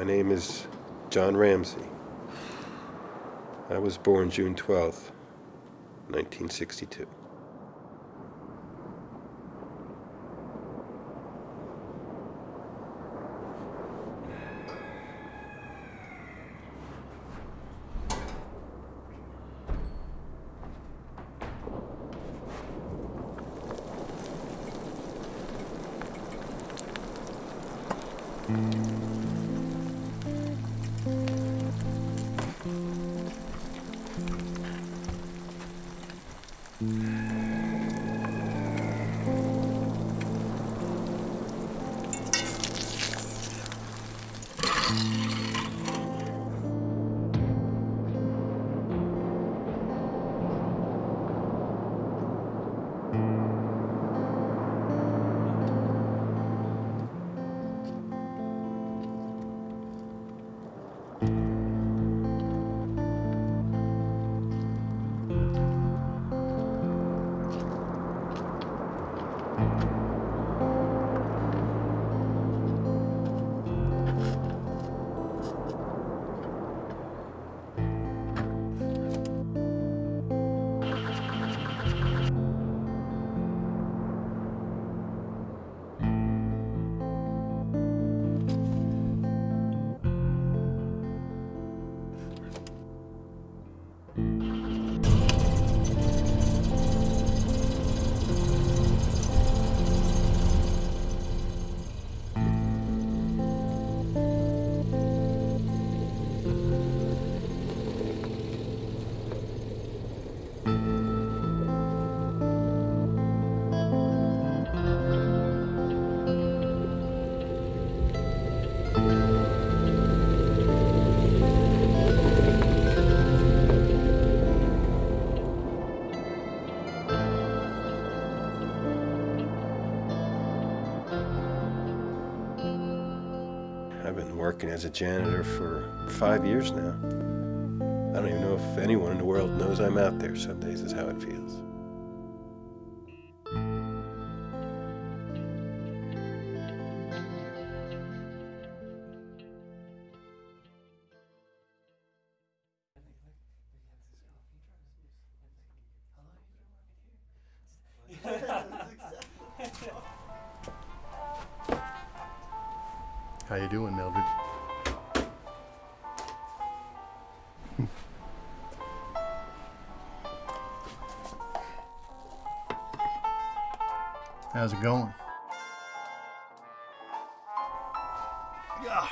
My name is Jon Ramsay. I was born June 12th, 1962. As a janitor for five years now. I don't even know if anyone in the world knows I'm out there. Some days is how it feels. How you doing, Mildred? How's it going? Yeah.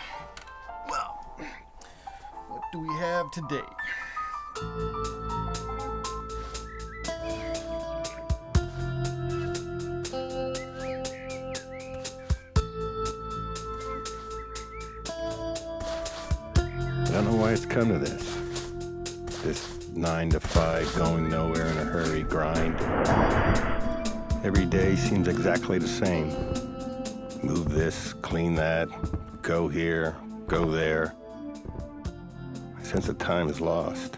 Well, what do we have today? I don't know why it's come to this. This nine to five, going nowhere in a hurry grind. Every day seems exactly the same. Move this, clean that, go here, go there. My sense of time is lost.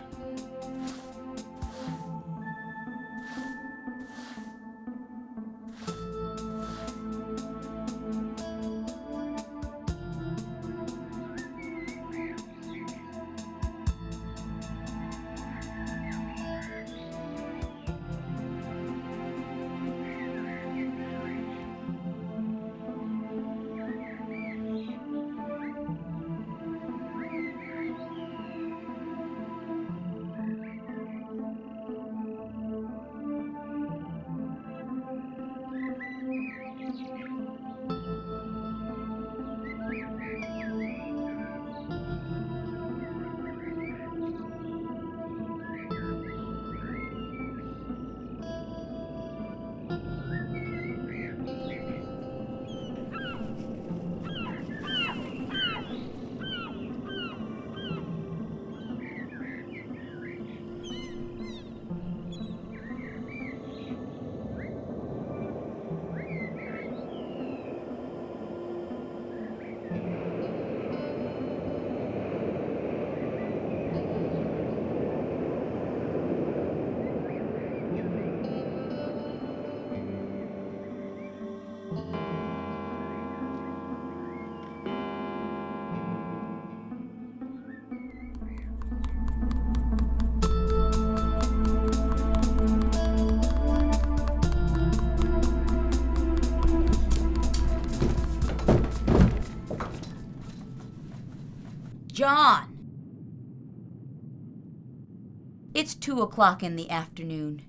O'clock in the afternoon.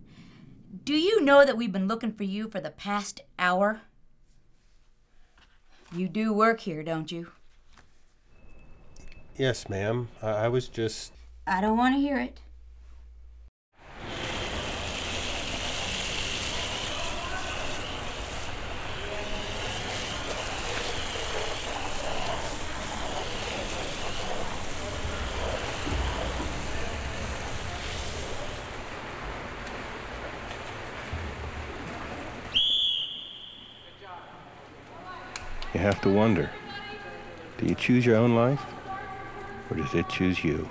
Do you know that we've been looking for you for the past hour? You do work here, don't you? Yes, ma'am. I, I was just. I don't want to hear it. Have to wonder do you choose your own life, or does it choose you?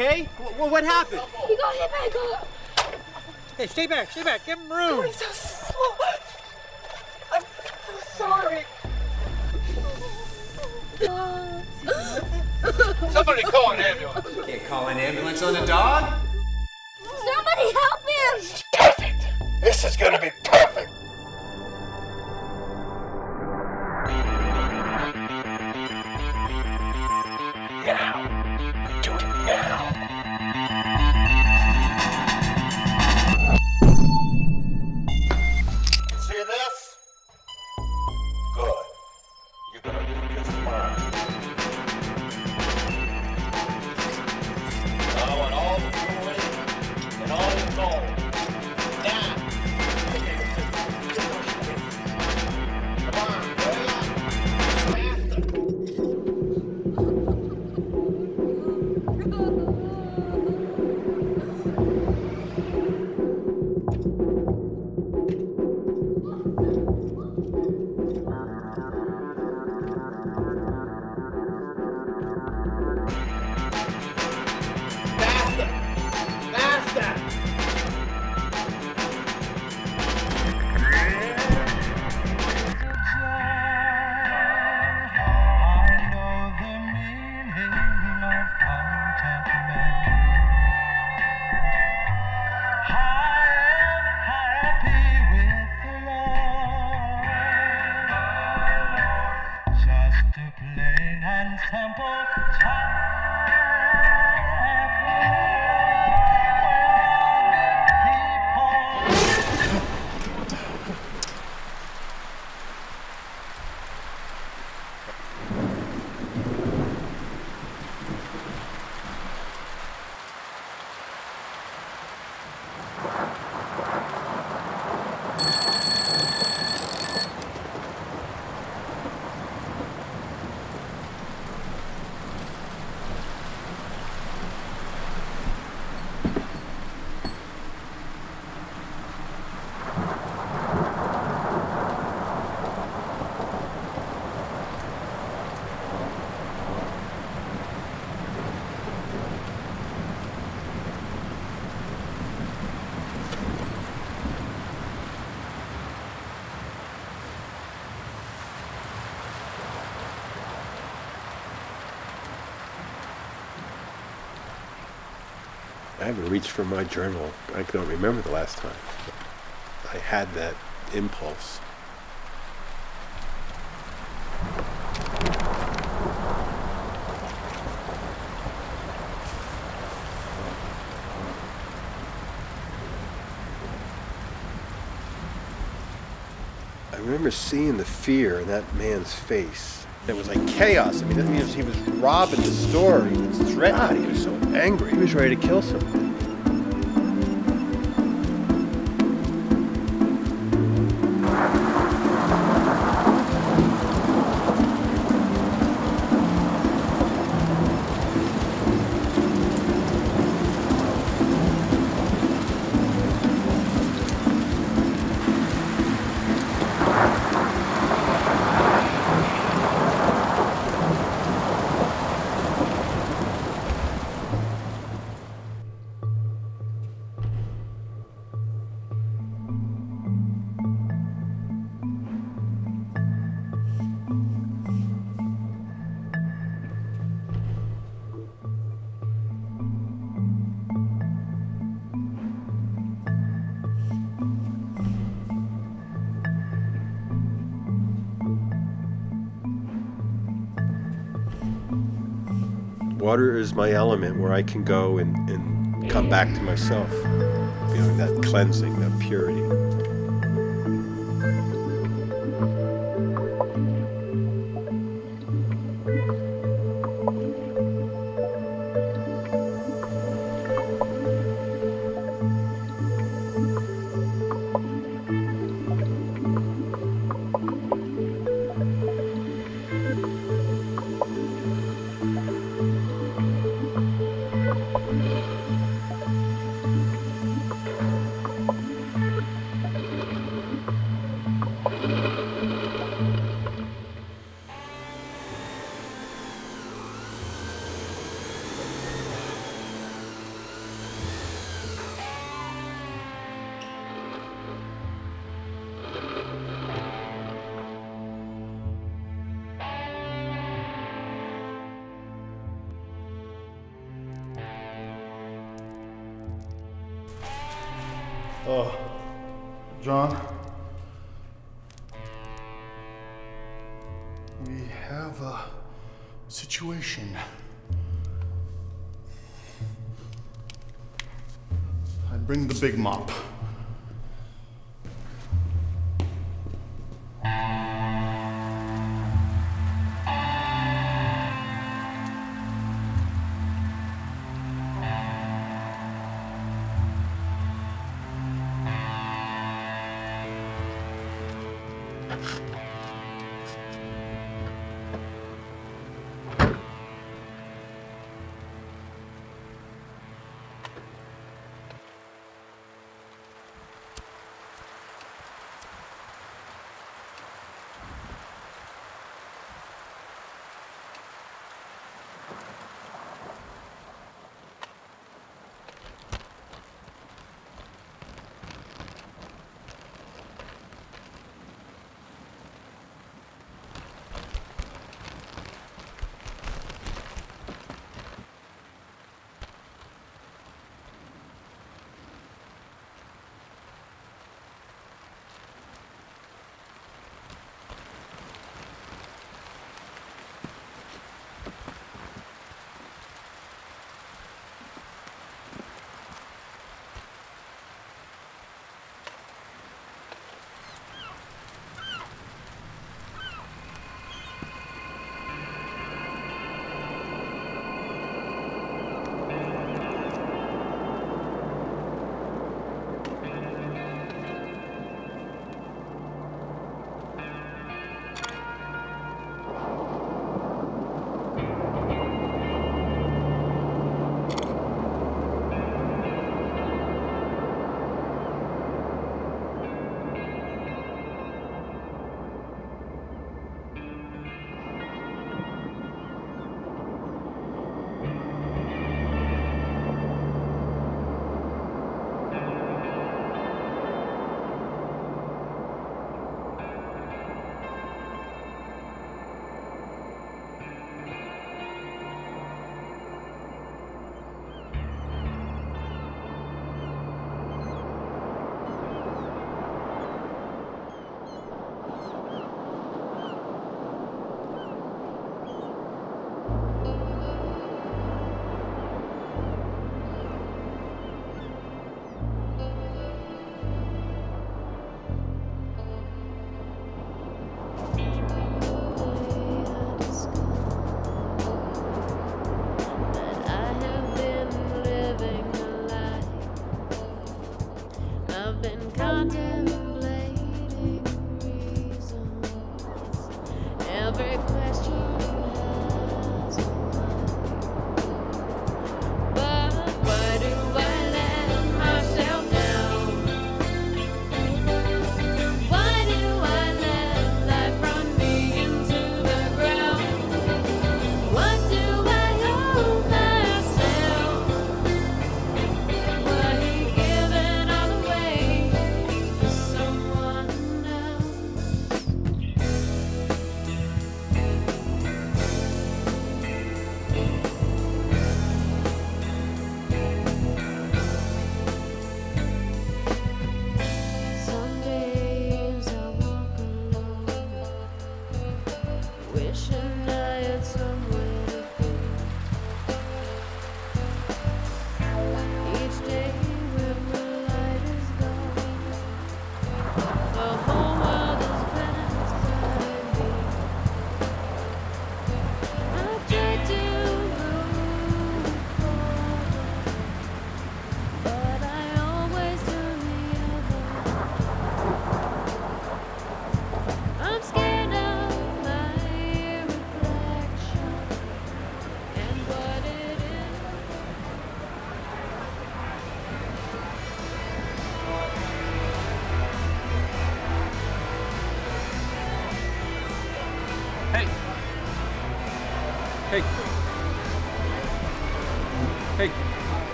Okay? What, what happened? He got hit by a car. Hey, stay back, stay back. Give him room. Oh, he's so slow. I'm so sorry. Somebody call an ambulance. Can't call an ambulance on a dog? Haven't reached for my journal. I don't remember the last time. I had that impulse. I remember seeing the fear in that man's face. It was like chaos. I mean, that means he was robbing the store. He was threatening. God, he was so angry. He was ready to kill somebody. Is my element where I can go and, and come back to myself. Feeling that cleansing, that purity. Oh, Jon. We have a situation. I'd bring the big mop.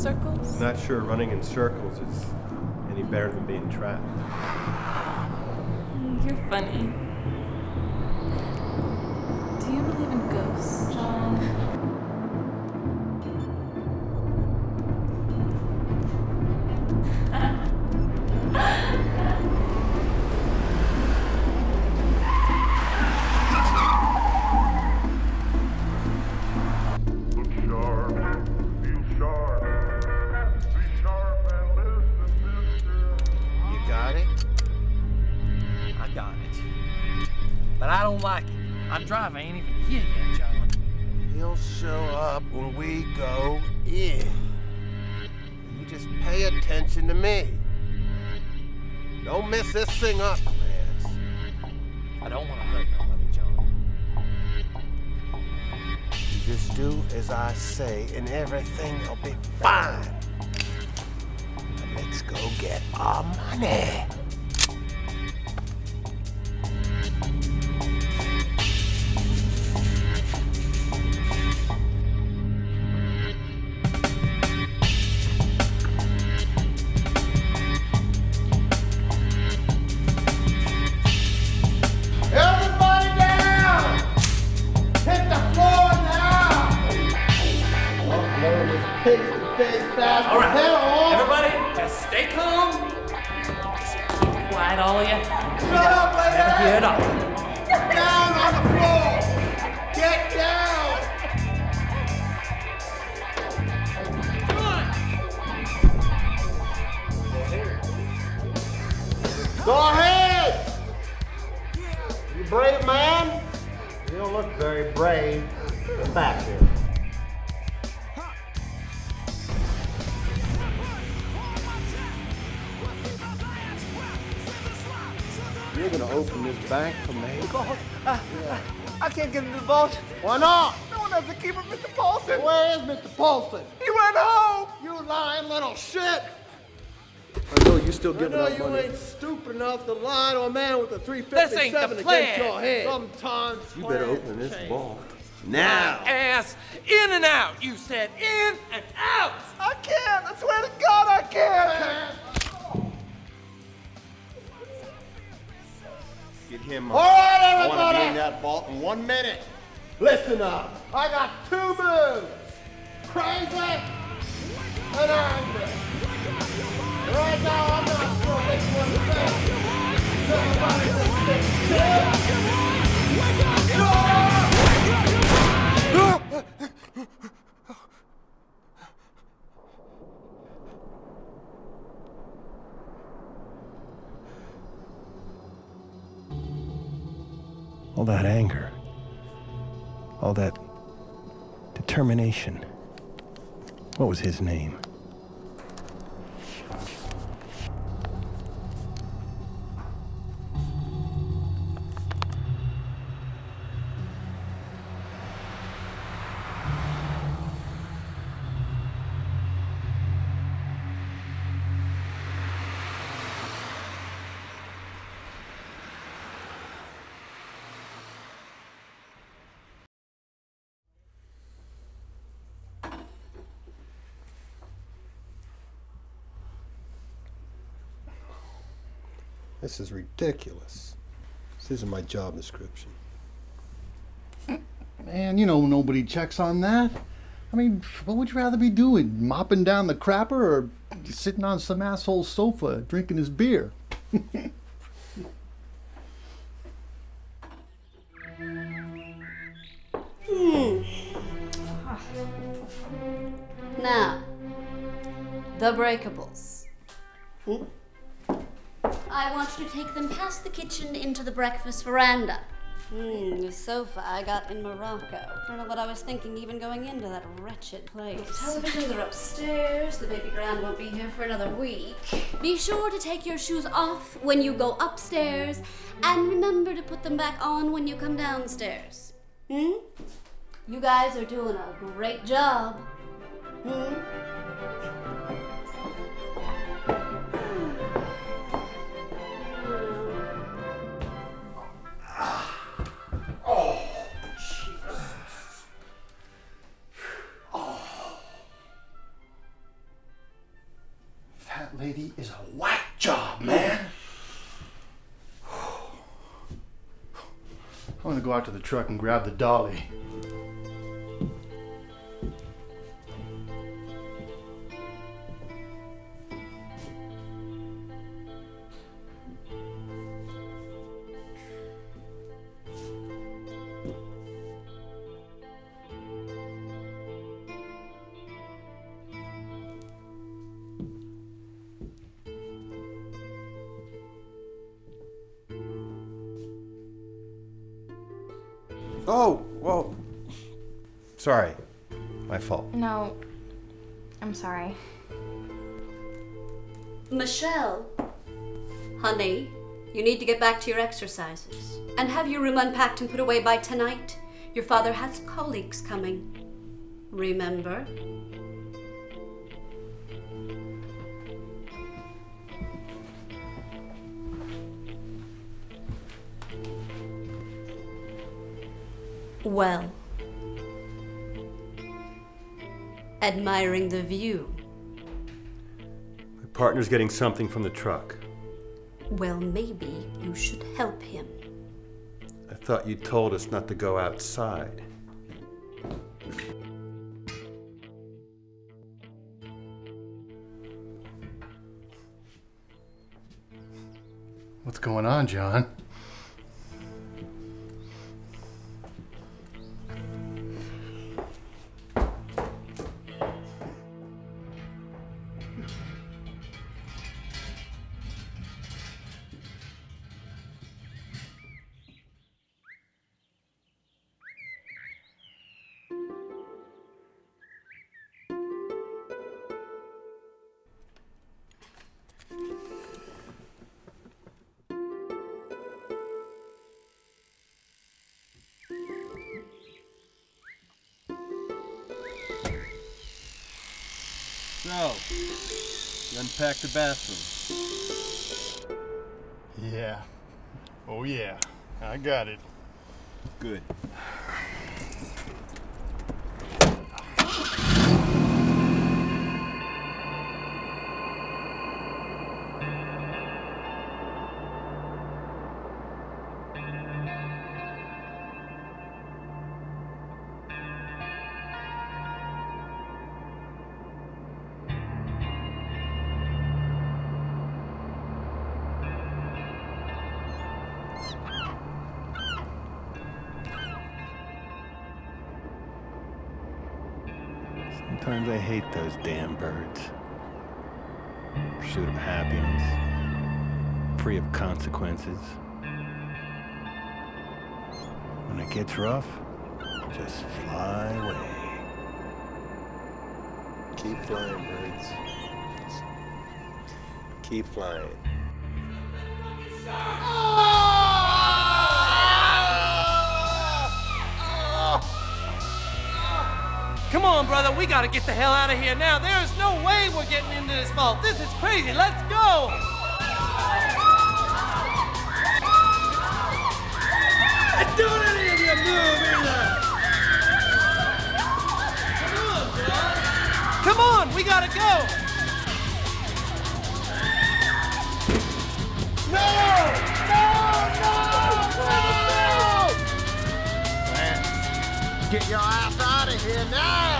circles? Not sure running in circles is any better than being trapped. Mm, you're funny. Do you believe in ghosts, Jon? All that anger. All that determination. What was his name? This is ridiculous. This isn't my job description. Man, you know nobody checks on that. I mean, what would you rather be doing? Mopping down the crapper or sitting on some asshole's sofa drinking his beer? Hmm. Now, the breakables. Hmm? I want you to take them past the kitchen into the breakfast veranda. Hmm, the sofa I got in Morocco. I don't know what I was thinking even going into that wretched place. The televisions are upstairs. The baby grand won't be here for another week. Be sure to take your shoes off when you go upstairs, and remember to put them back on when you come downstairs. Hmm? You guys are doing a great job. Hmm? Gonna go out to the truck and grab the dolly. Michelle, honey, you need to get back to your exercises and have your room unpacked and put away by tonight. Your father has colleagues coming. Remember? Well, admiring the view. My partner's getting something from the truck. Well, maybe you should help him. I thought you told us not to go outside. What's going on, John? Unpacked the bathroom. Yeah. Oh, yeah. I got it. Good. Gotta get the hell out of here now. There's no way we're getting into this vault. This is crazy. Let's go! Don't any of you move either! Come on, bro! Come on, we gotta go! No! No! No! Lance, get your ass out of here now!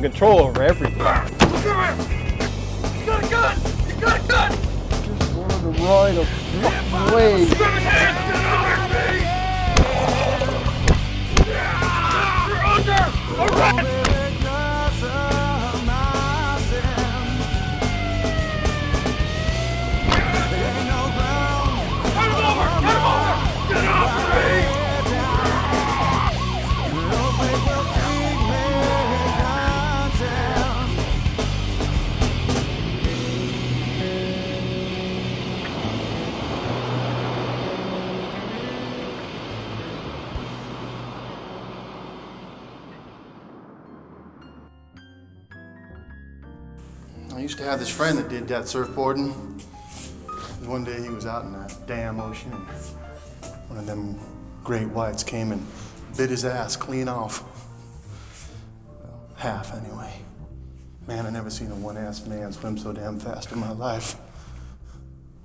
Just taking control over everything. You got a gun! You got a gun! Just wanted to ride a fucking wave. Friend that did that surfboarding. One day he was out in the damn ocean and one of them great whites came and bit his ass clean off. Well, half anyway. Man, I never seen a one-ass man swim so damn fast in my life.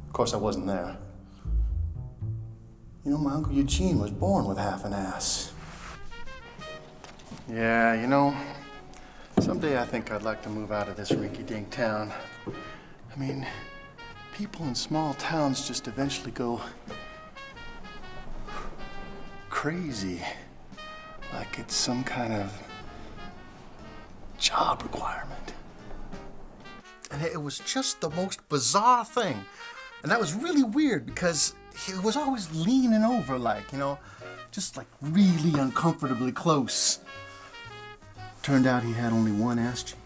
Of course, I wasn't there. You know, my Uncle Eugene was born with half an ass. Yeah, you know, someday I think I'd like to move out of this rinky-dink town. I mean, people in small towns just eventually go crazy. Like it's some kind of job requirement. And it was just the most bizarre thing. And that was really weird because he was always leaning over, like, you know, just like really uncomfortably close. Turned out he had only one ass cheek.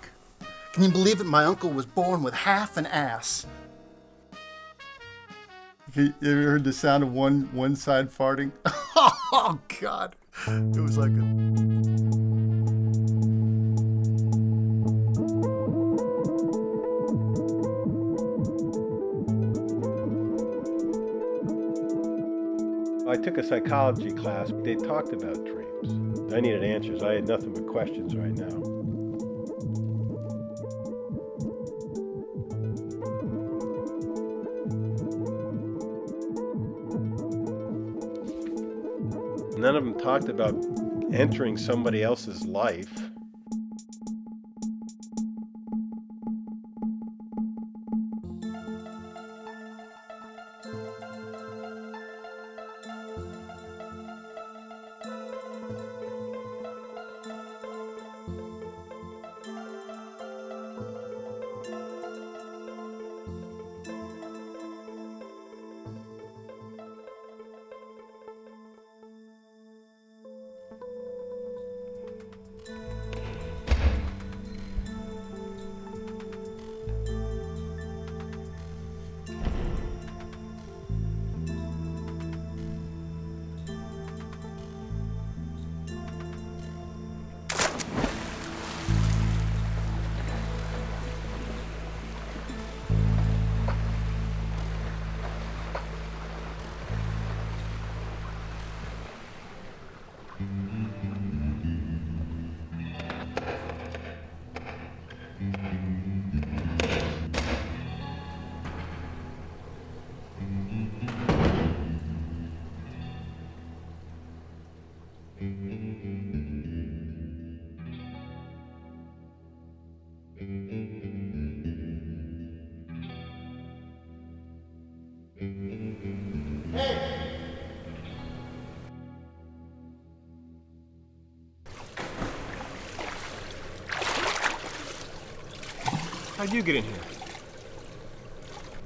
Can you believe it? My uncle was born with half an ass. You ever heard the sound of one one side farting? oh God! It was like a. I took a psychology class. They talked about dreams. I needed answers. I had nothing but questions right now. Talked about entering somebody else's life. How'd you get in here?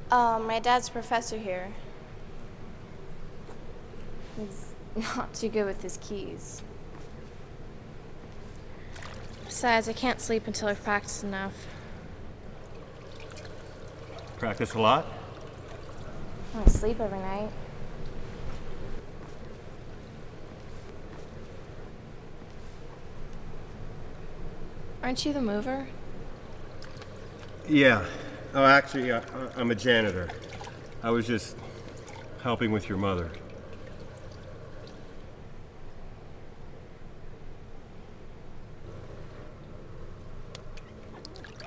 Um, my dad's professor here. He's not too good with his keys. Besides, I can't sleep until I've practiced enough. Practice a lot? I don't sleep every night. Aren't you the mover? Yeah. Oh, actually, I'm a janitor. I was just helping with your mother.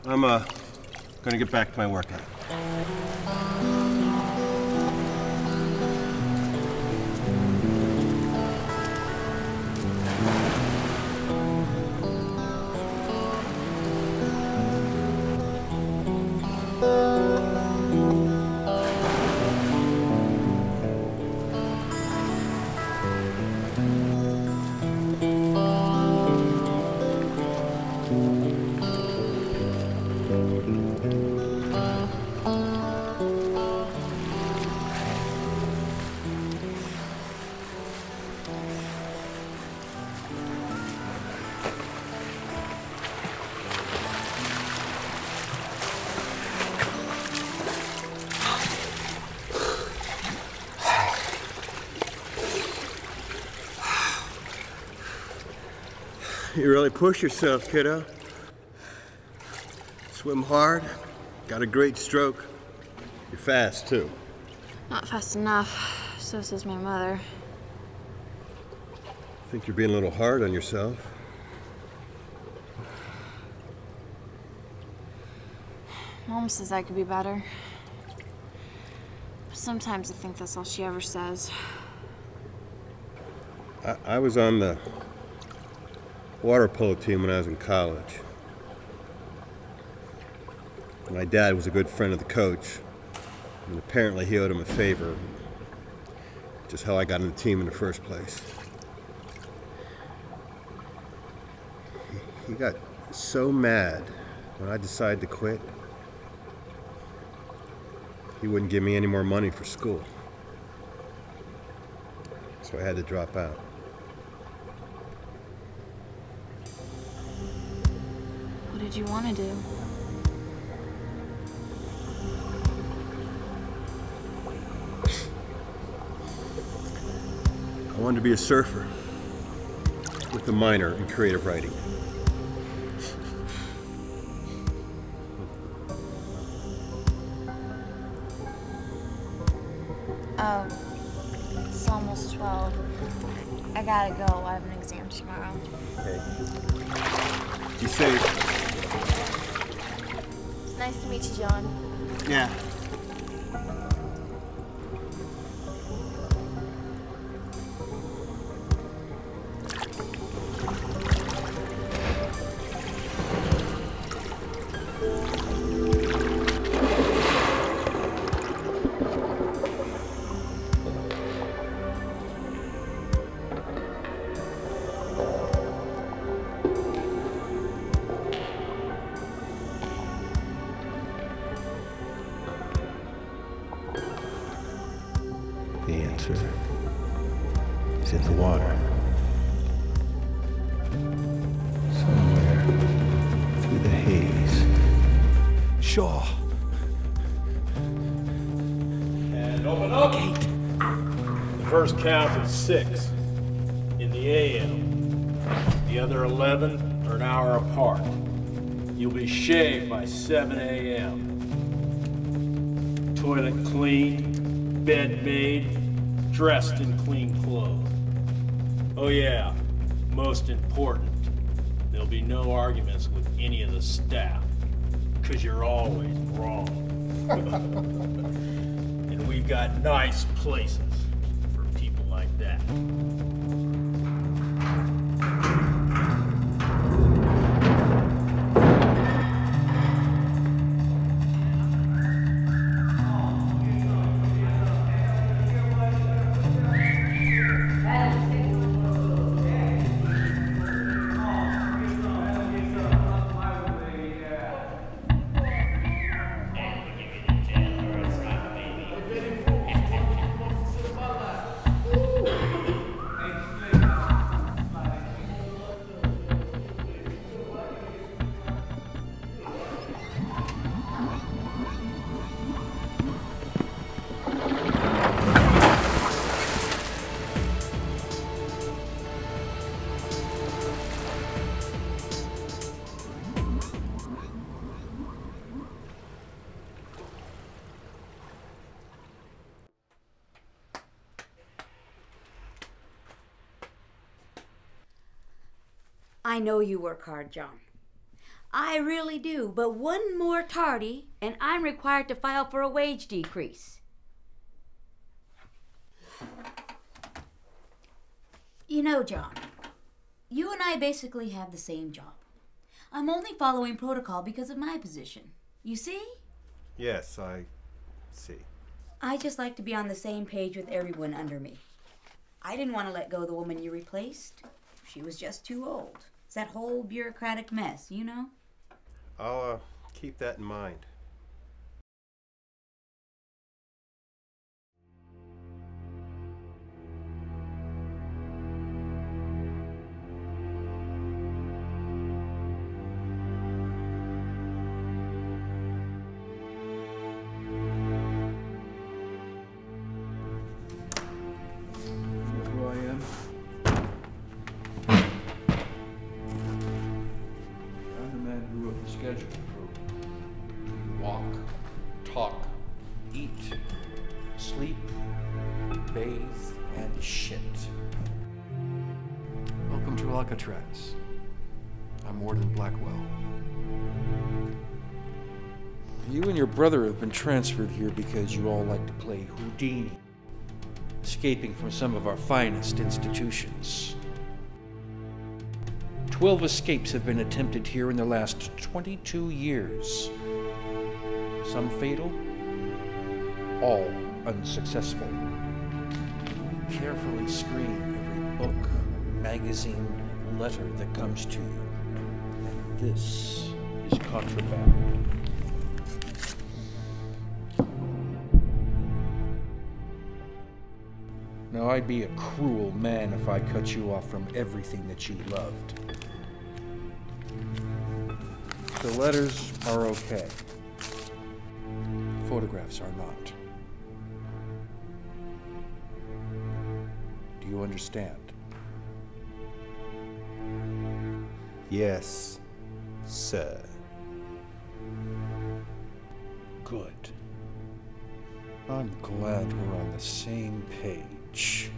I'm uh, gonna get back to my workout. Push yourself, kiddo. Swim hard, got a great stroke. You're fast, too. Not fast enough. So says my mother. I think you're being a little hard on yourself. Mom says I could be better. But sometimes I think that's all she ever says. I, I was on the water polo team when I was in college. My dad was a good friend of the coach, and apparently he owed him a favor, which is how I got on the team in the first place. He- He got so mad when I decided to quit. He wouldn't give me any more money for school. So I had to drop out. Did you want to do? I wanted to be a surfer with a minor in creative writing. Oh, It's almost 12. I gotta go. I have an exam tomorrow. Okay. Be safe. Nice to meet you, John. Yeah. First count is six in the AM. The other 11 are an hour apart. You'll be shaved by 7 a.m. Toilet clean, bed made, dressed in clean clothes. Oh, yeah, most important, there'll be no arguments with any of the staff, because you're always wrong. and we've got nice places I know you work hard, John. I really do, but one more tardy, and I'm required to file for a wage decrease. You know, John, you and I basically have the same job. I'm only following protocol because of my position. You see? Yes, I see. I just like to be on the same page with everyone under me. I didn't want to let go of the woman you replaced. She was just too old. It's that whole bureaucratic mess, you know? I'll uh, keep that in mind. Alcatraz. I'm Warden Blackwell. You and your brother have been transferred here because you all like to play Houdini, escaping from some of our finest institutions. Twelve escapes have been attempted here in the last 22 years. Some fatal, all unsuccessful. We carefully screen every book, magazine, letter that comes to you. This is contraband. Now, I'd be a cruel man if I cut you off from everything that you loved. The letters are okay. Photographs are not. Do you understand? Yes, sir. Good. I'm glad we're on the same page.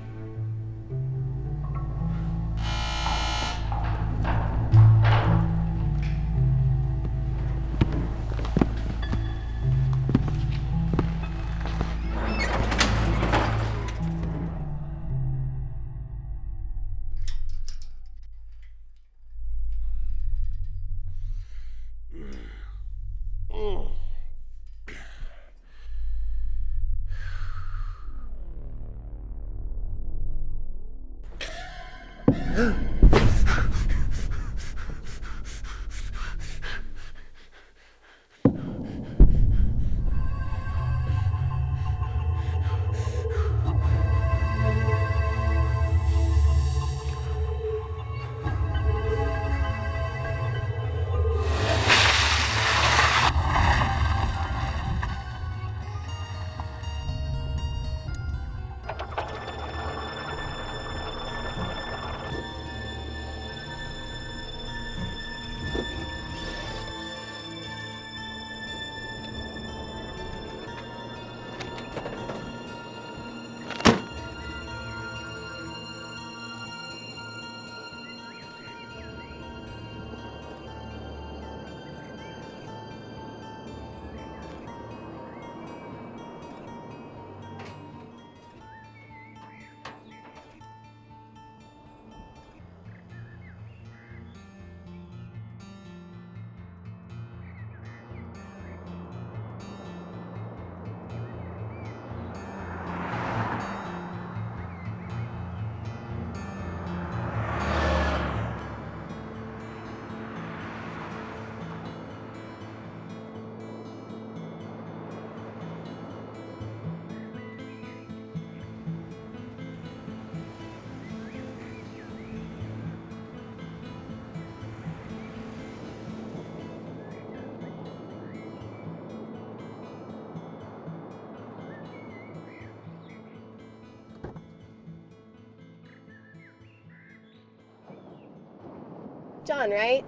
John, right?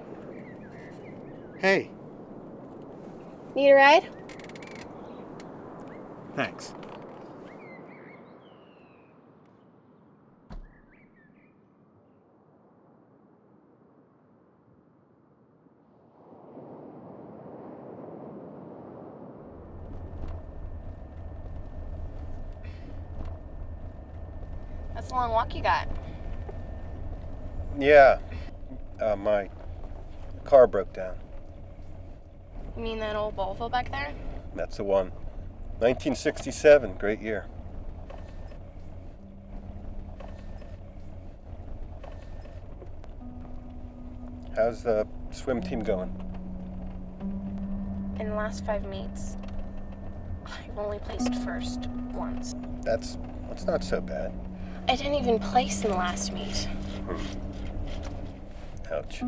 Hey, Need a ride? thanks. That's a long walk you got. Yeah. Uh, my car broke down. You mean that old Volvo back there? That's the one. 1967, great year. How's the swim team going? In the last five meets, I've only placed first once. That's that's not so bad. I didn't even place in the last meet. Ouch.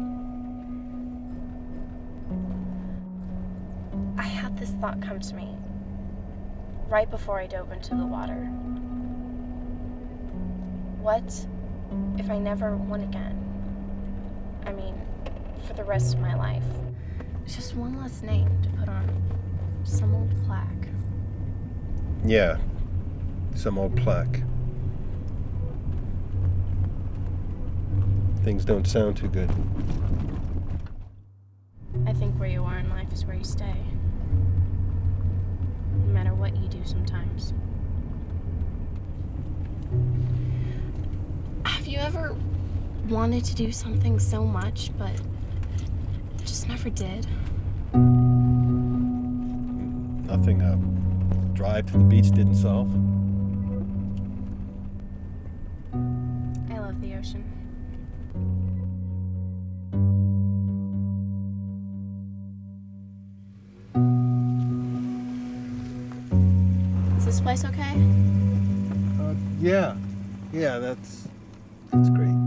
I had this thought come to me right before I dove into the water. What if I never won again? I mean, for the rest of my life. It's just one less name to put on some old plaque. Yeah. Some old plaque. Things don't sound too good. I think where you are in life is where you stay. No matter what you do sometimes. Have you ever wanted to do something so much, but just never did? Nothing a drive to the beach didn't solve. I love the ocean. Is this place okay? Uh, yeah, yeah, that's that's great.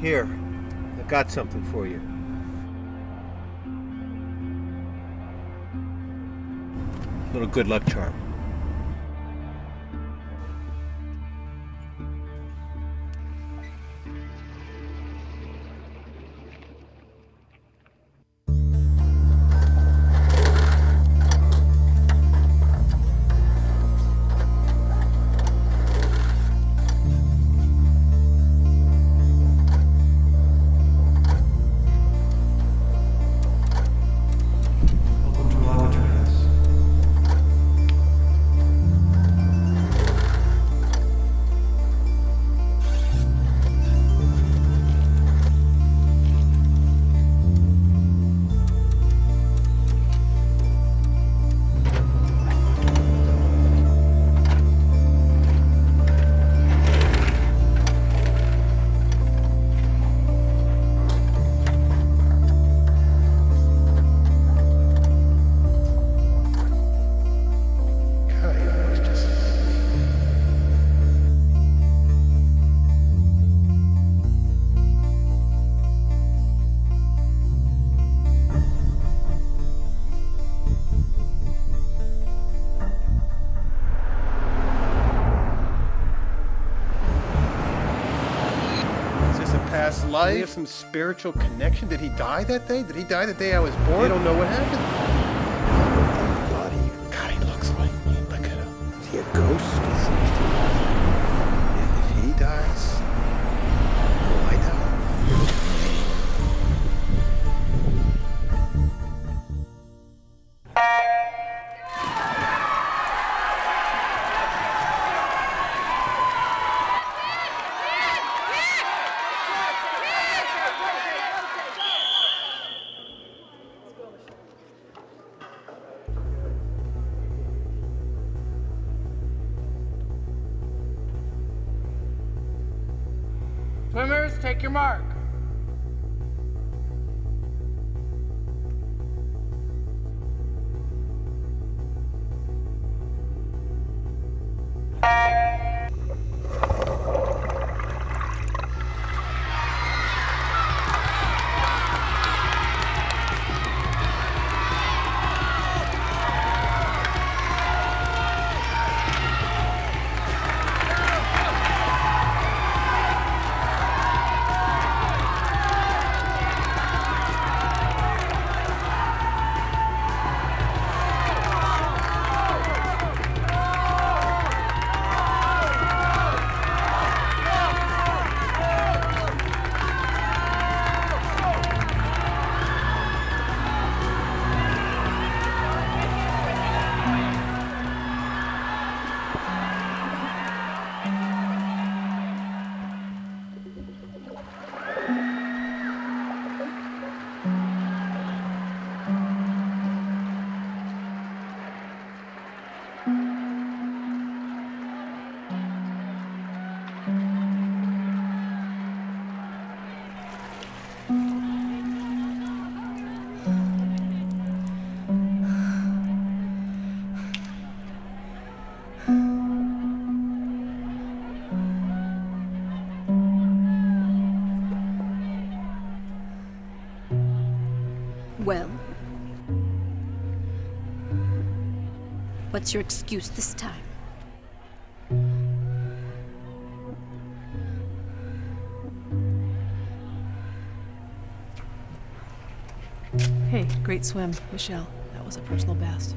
Here, I've got something for you. Little good luck charm. Some spiritual connection. Did he die that day? Did he die the day I was born? I don't know what happened. What's your excuse this time? Hey, great swim, Michelle. That was a personal best.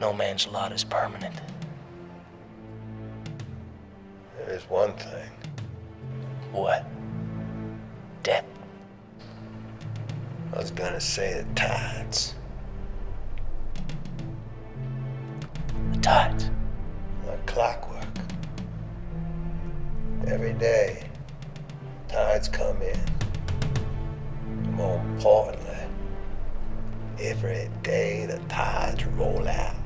No man's lot is permanent. There is one thing. What? Death. I was gonna say the tides. The tides? Like clockwork. Every day, tides come in. More importantly, every day the tides roll out.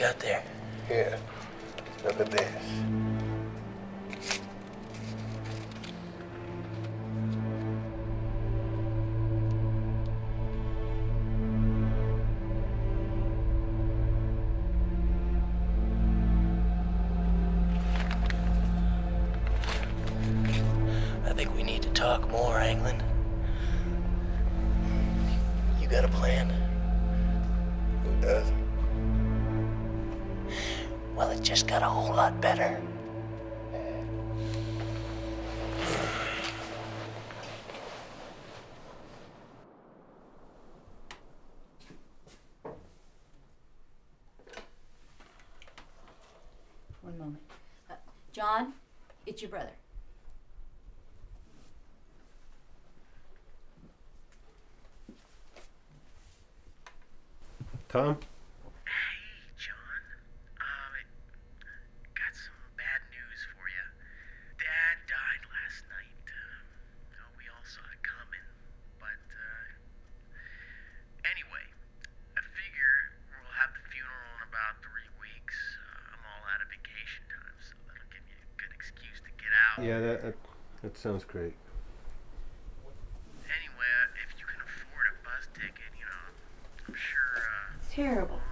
Got there? Here, look at this. Sounds great. Anyway, uh, if you can afford a bus ticket, you know, I'm sure. Uh, It's terrible.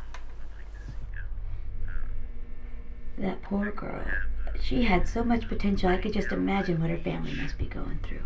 That poor girl. She had so much potential. I could just imagine what her family must be going through.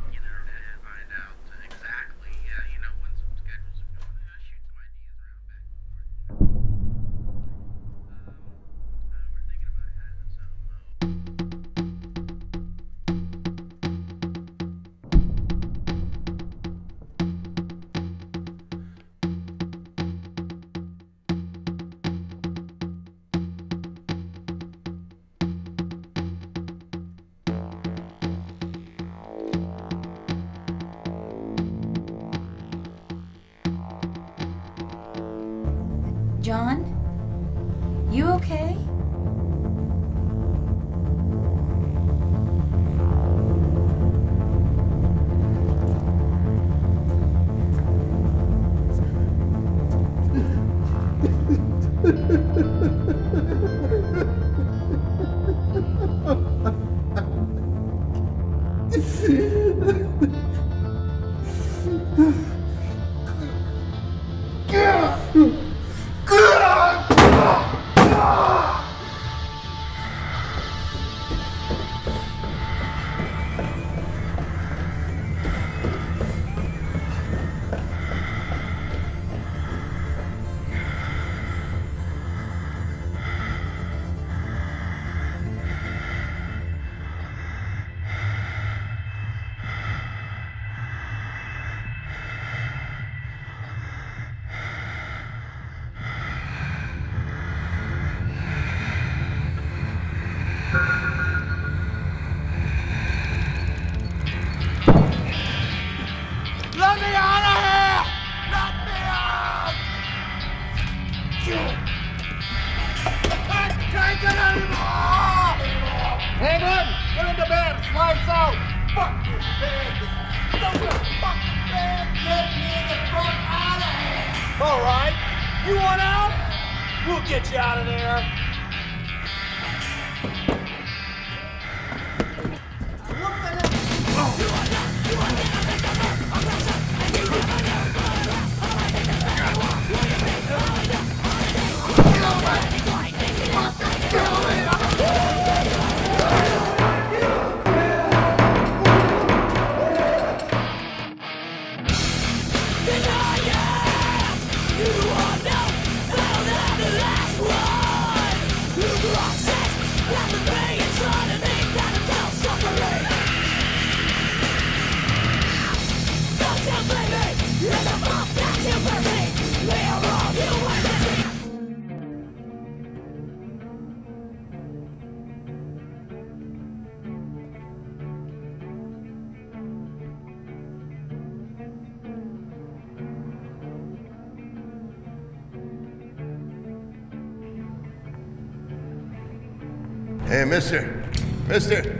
Mister, mister,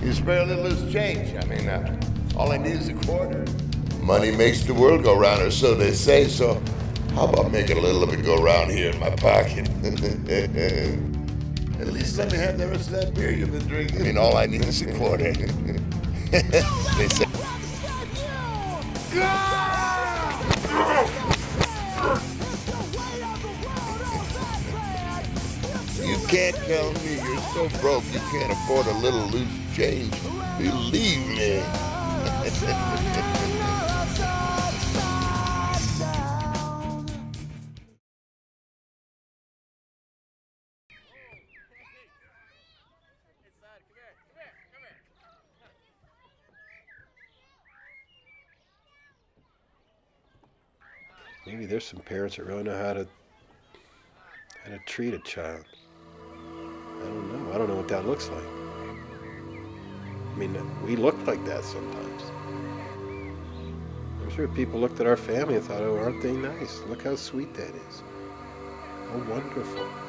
you spare a little loose change. I mean, uh, all I need is a quarter. Money makes the world go round, or so they say, so how about making a little of it go round here in my pocket? At least let me have the rest of that beer you've been drinking. I mean, all I need is a quarter. they say. You're so broke you can't afford a little loose change. Believe me. Maybe there's some parents that really know how to how to treat a child. I don't know. What that looks like. I mean, we look like that sometimes. I'm sure people looked at our family and thought, "Oh, aren't they nice? Look how sweet that is. How wonderful."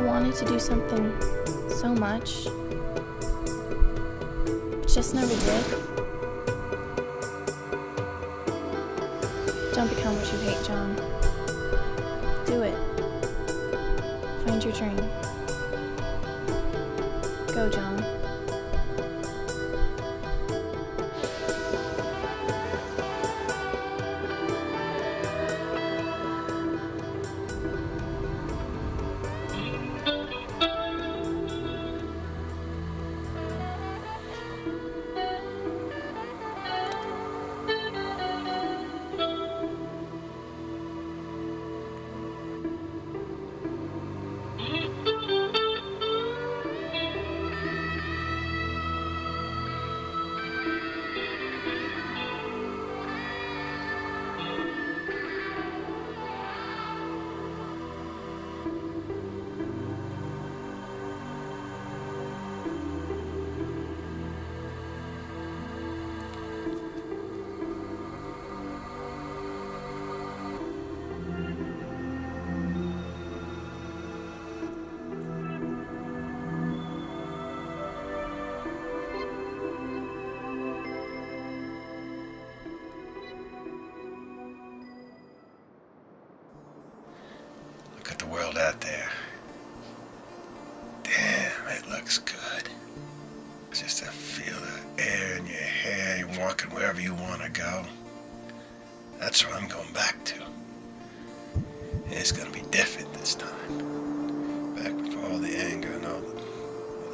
Wanted to do something so much, but just never did?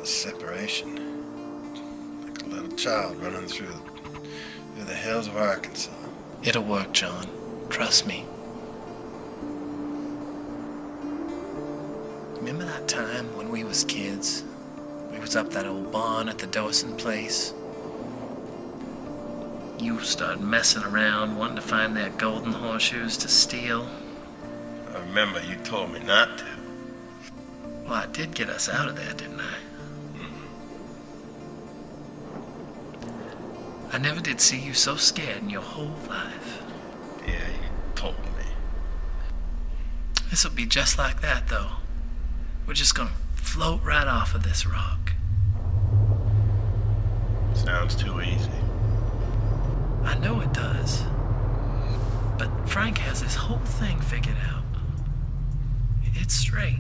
The separation. Like a little child running through, through the hills of Arkansas. It'll work, John. Trust me. Remember that time when we was kids? We was up that old barn at the Dawson place. You started messing around, wanting to find their golden horseshoes to steal. I remember you told me not to. Well, I did get us out of there, didn't I? I never did see you so scared in your whole life. Yeah, you told me. This'll be just like that, though. We're just gonna float right off of this rock. Sounds too easy. I know it does. But Frank has this whole thing figured out. It's straight.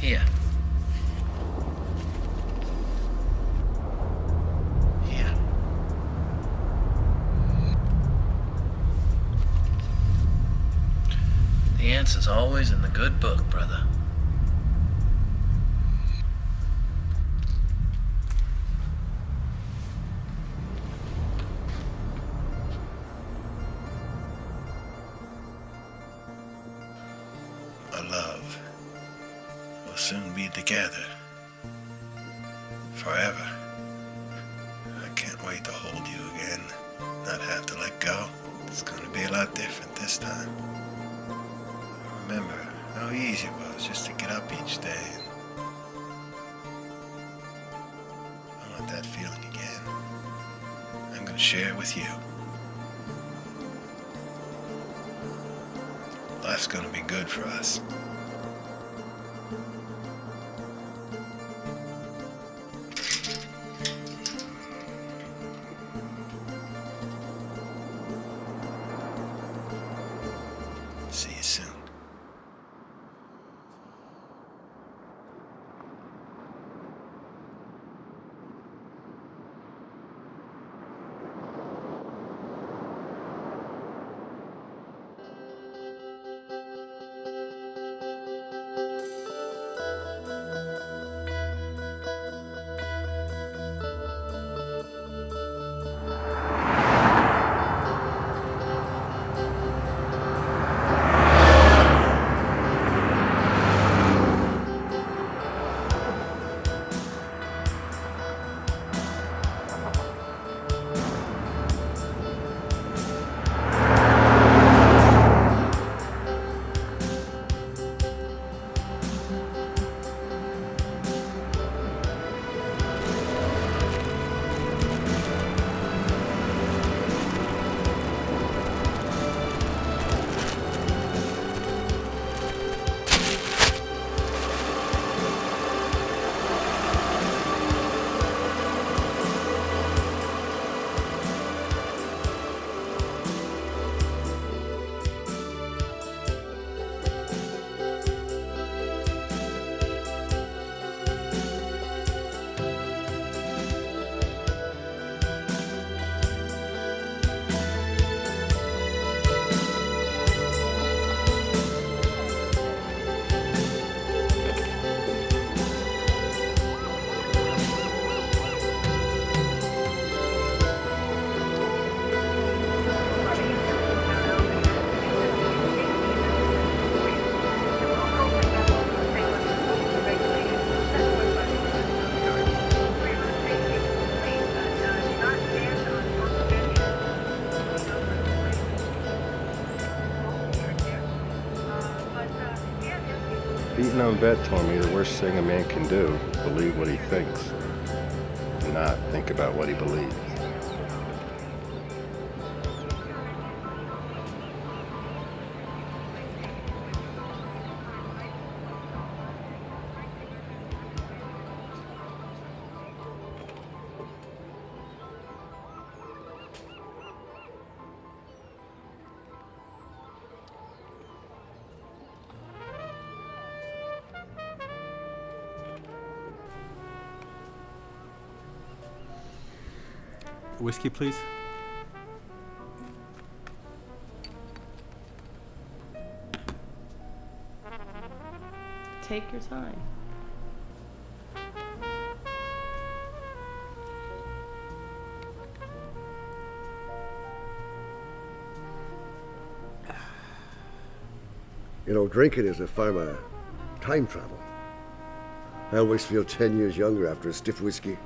Here. Here. The answer's always in the good book, brother. Vet told me the worst thing a man can do believe what he thinks, not think about what he believes. Whiskey, please. Take your time. You know, drinking is a form of time travel. I always feel 10 years younger after a stiff whiskey.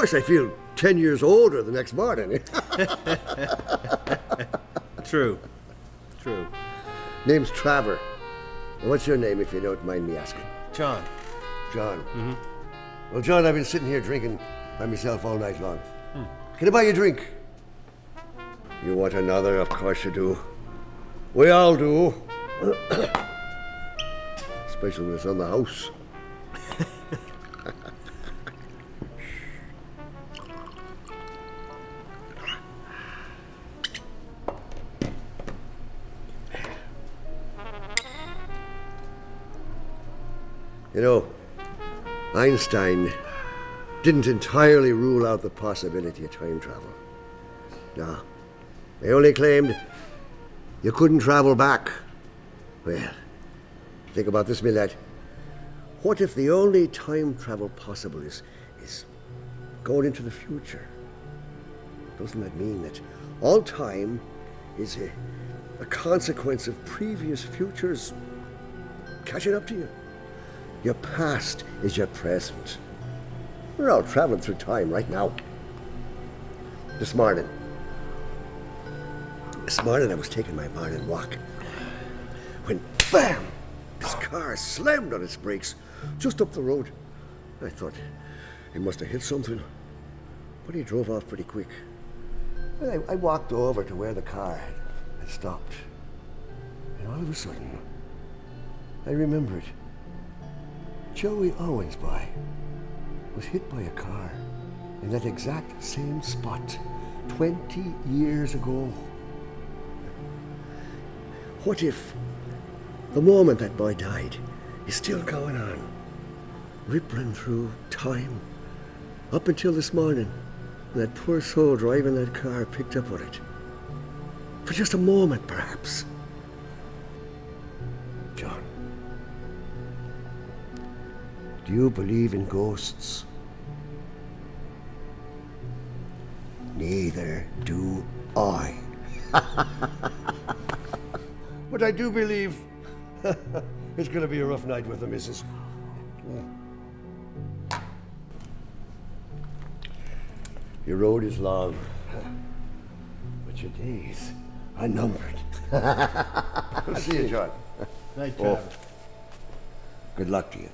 Of course, I feel 10 years older the next morning. True. True. Name's Traver. What's your name, if you don't mind me asking? John. John. Mm-hmm. Well, John, I've been sitting here drinking by myself all night long. Can I buy you a drink? You want another? Of course you do. We all do. Especially when it's on the house. You know, Einstein didn't entirely rule out the possibility of time travel. No. They only claimed you couldn't travel back. Well, think about this, my lad. What if the only time travel possible is, is going into the future? Doesn't that mean that all time is a, a consequence of previous futures catching up to you? Your past is your present. We're all traveling through time right now. This morning, this morning I was taking my morning walk when BAM! This car slammed on its brakes just up the road. I thought he must have hit something, but he drove off pretty quick. I, I walked over to where the car had stopped. And all of a sudden, I remembered Joey Owens boy was hit by a car in that exact same spot 20 years ago. What if the moment that boy died is still going on, rippling through time up until this morning when that poor soul driving that car picked up on it? For just a moment, perhaps. Do you believe in ghosts? Neither do I. but I do believe it's going to be a rough night with the missus. Your road is long, but your days are numbered. See you, John. Night, Oh. Good luck to you.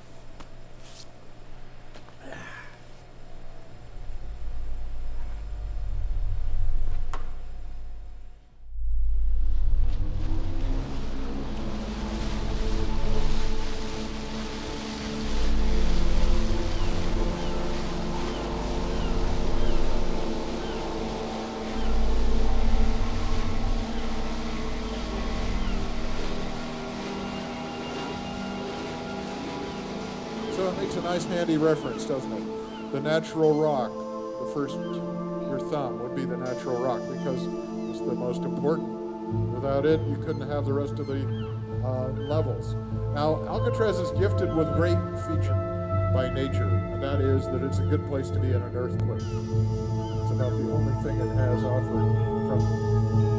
Nice handy reference, doesn't it? The natural rock, the first, your thumb would be the natural rock because it's the most important. Without it, you couldn't have the rest of the uh, levels. Now, Alcatraz is gifted with great feature by nature, and that is that it's a good place to be in an earthquake. It's about the only thing it has offered from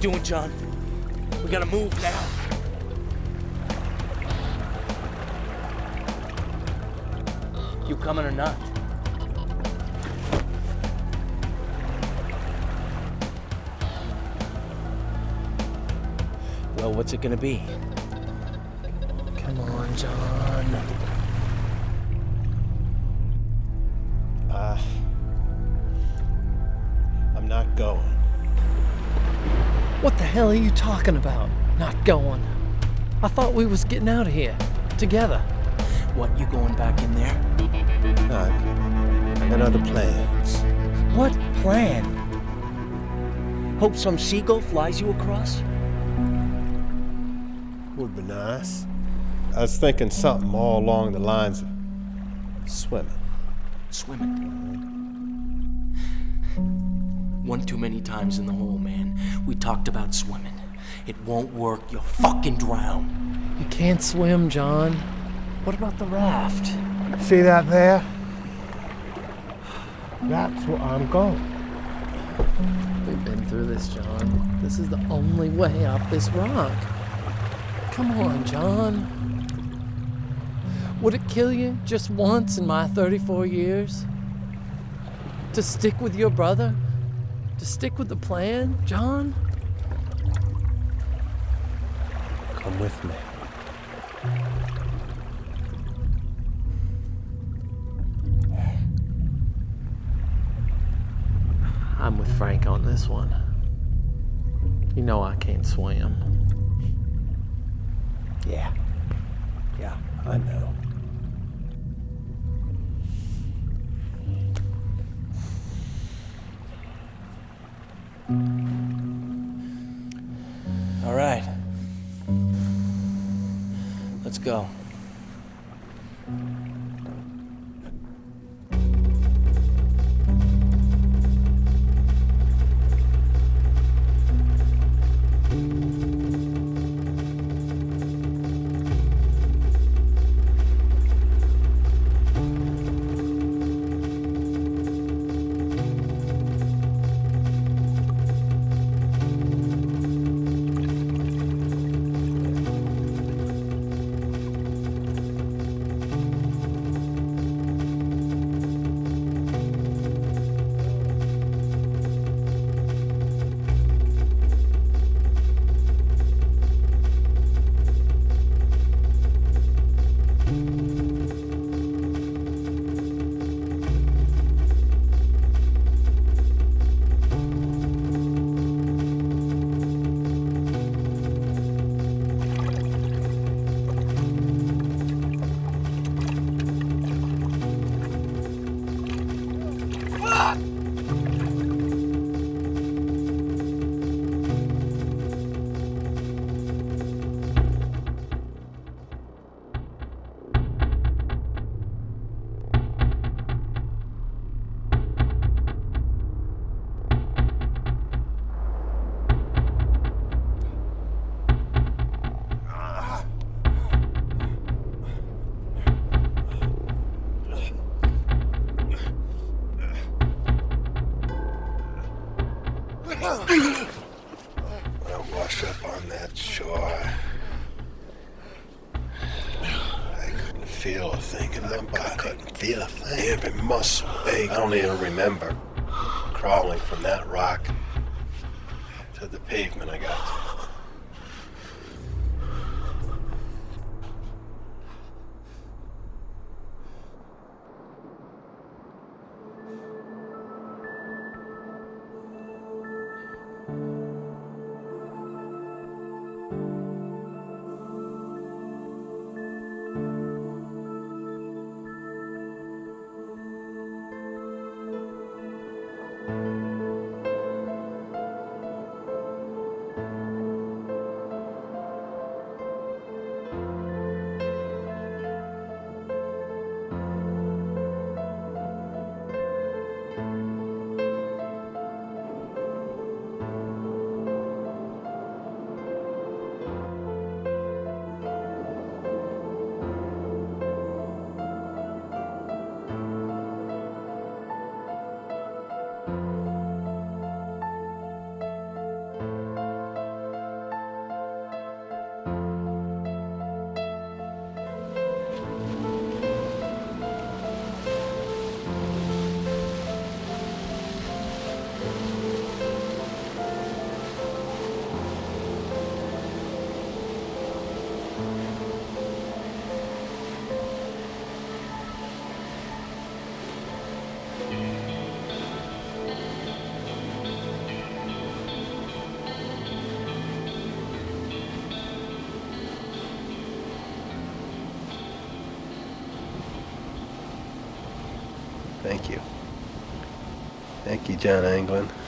doing, John? We gotta move now. You coming or not? Well, what's it gonna be? Hell are you talking about? Not going. I thought we was getting out of here. Together. What, you going back in there? I got other plans. What plan? Hope some seagull flies you across? Would be nice. I was thinking something all along the lines of swimming. Swimming. One too many times in the hole, man. We talked about swimming. It won't work. You'll fucking drown. You can't swim, John. What about the raft? See that there? That's where I'm going. We've been through this, John. This is the only way up this rock. Come on, John. Would it kill you just once in my 34 years? To stick with your brother? To stick with the plan, John? Come with me. I'm with Frank on this one. You know I can't swim. Yeah. Yeah, I know. John Anglin.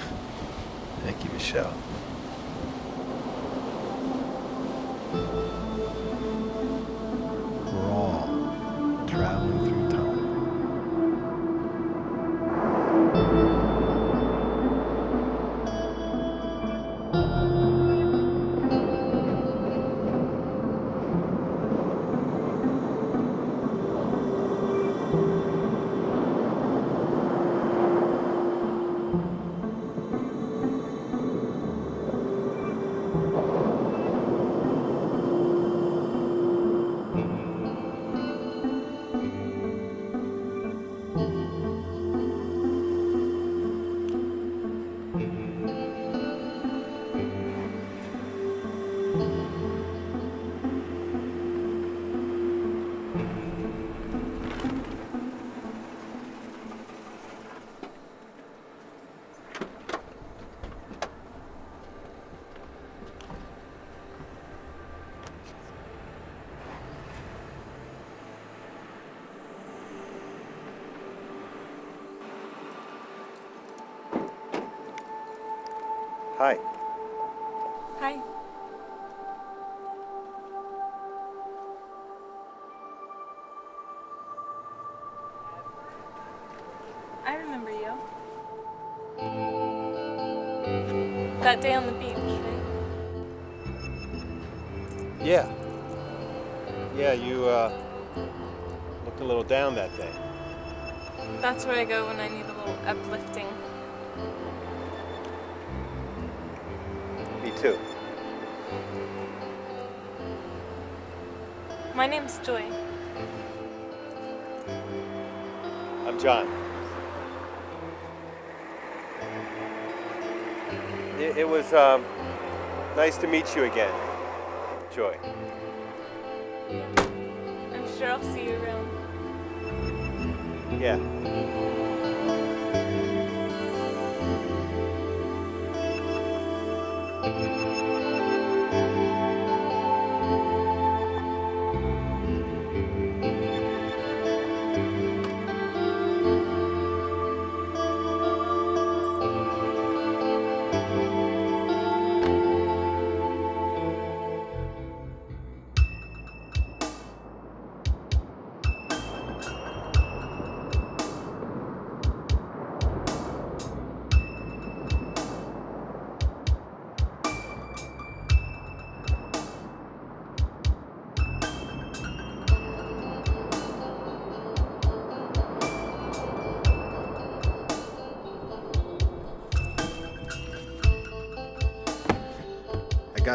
Day on the beach, right? Yeah. Yeah, you uh, looked a little down that day. That's where I go when I need a little uplifting. Me too. My name's Joy. I'm John. It, it was um, nice to meet you again, Joy. I'm sure I'll see you around. Yeah.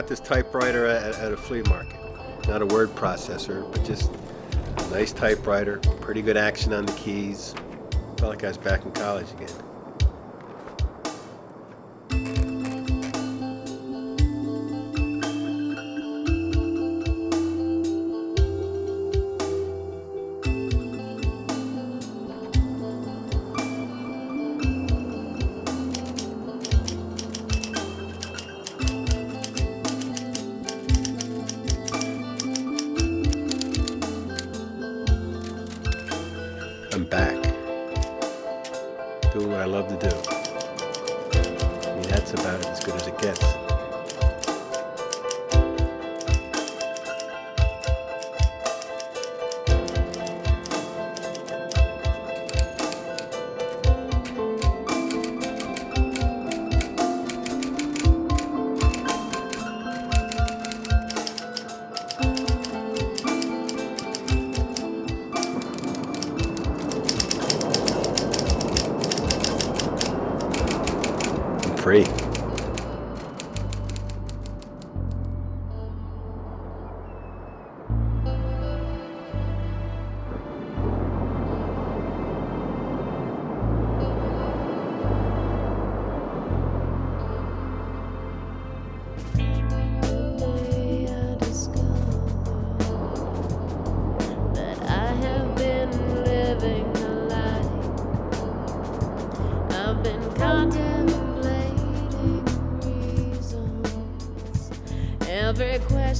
This typewriter at, at a flea market. Not a word processor, but just a nice typewriter, pretty good action on the keys. Felt like I was back in college again.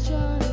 Question